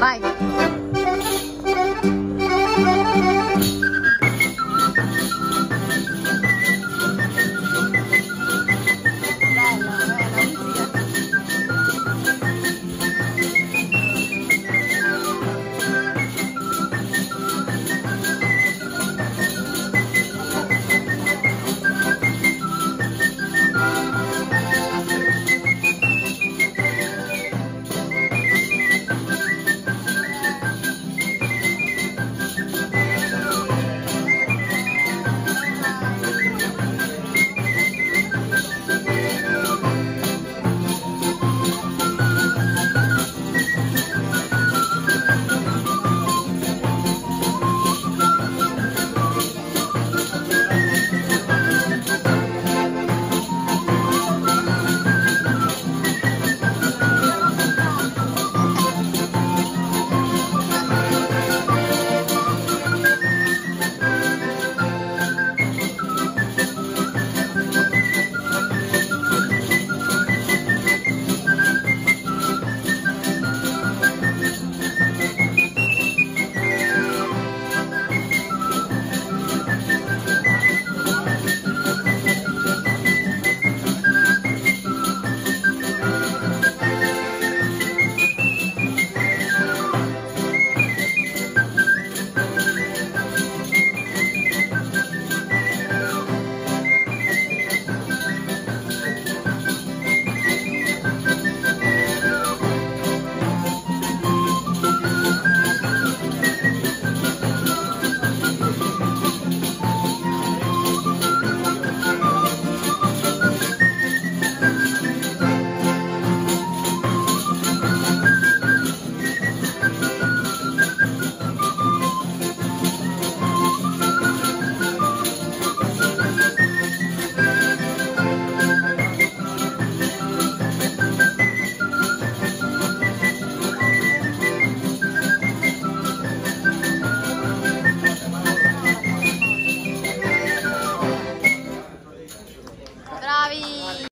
拜。